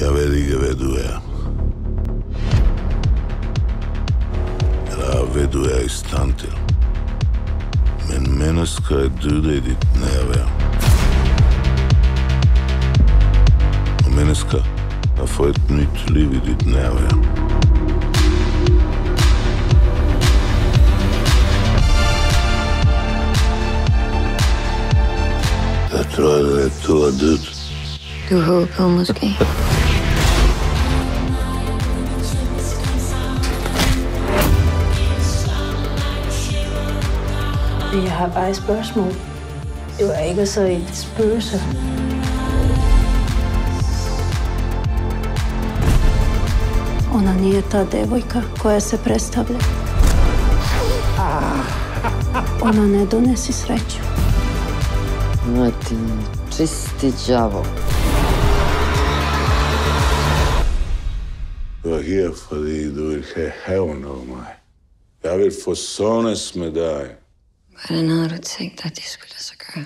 Jeg ved ikke, hvad du er. Eller hvad du er i stand til. Men mennesker er døde i dit nærvær. Og mennesker har fået et nyt liv i dit nærvær. Jeg tror, at du er død. Du håbede måske. Jeg har bare et spørgsmål. Det var ikke så et spøgelse. Ona nije ta devojka koja se predstavlja. Ona ne donesi sreću. Ma ti čisti đavo. Du er her, fordi du vil have hævn over mig. Jeg vil forsones med dig. Hvordan havde du tænkt dig, at det skulle lade sig gøre?